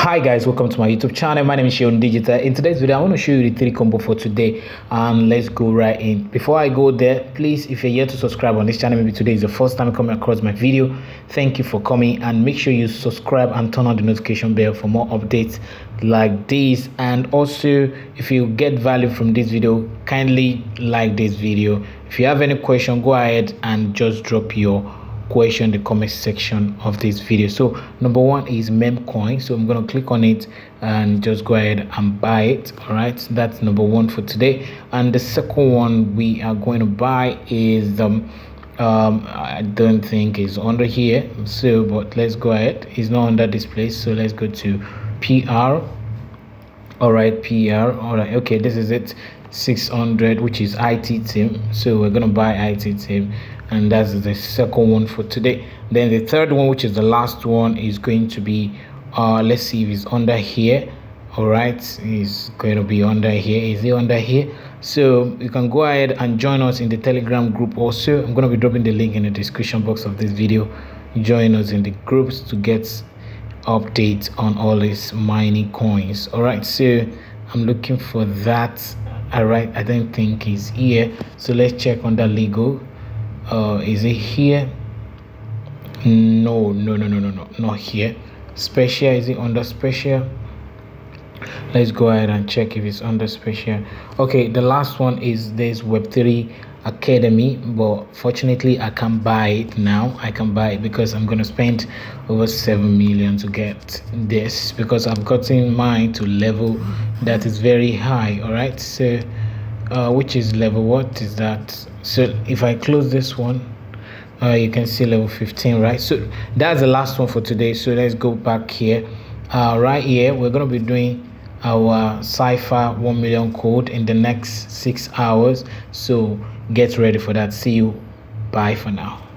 hi guys welcome to my youtube channel. My name is Seun Digital. In today's video I want to show you the three combo for today. And let's go right in. Before I go there please if you're here to subscribe on this channel maybe today is the first time coming across my video thank you for coming. And make sure you subscribe and turn on the notification bell for more updates like this. And also if you get value from this video kindly like this video. If you have any question go ahead and just drop your question the comment section of this video. So number one is memcoin. So i'm going to click on it and just go ahead and buy it. All right that's number one for today. And the second one we are going to buy is um um i don't think is under here so but let's go ahead. It's not under this place so let's go to pr all right pr all right okay this is it 600 which is IT team. So we're gonna buy IT team and that's the second one for today. Then the third one which is the last one is going to be uh let's see if it's under here. All right is going to be under here. Is it under here? So you can go ahead and join us in the telegram group also. I'm going to be dropping the link in the description box of this video. Join us in the groups to get updates on all these mining coins. All right so i'm looking for that all right i don't think it's here. So let's check on the legal. Uh is it here? No no no no no no not here. Special is it under special let's go ahead and check if it's under special. Okay the last one is this web3 academy but fortunately i can't buy it now. I can buy it because i'm gonna spend over seven million to get this because i've gotten mine to level that is very high all right so uh, which is level what is that? So if i close this one uh, you can see level 15 right? So that's the last one for today. So let's go back here. Uh, right here we're going to be doing our cipher 1 million code in the next six hours. So get ready for that. See you. Bye for now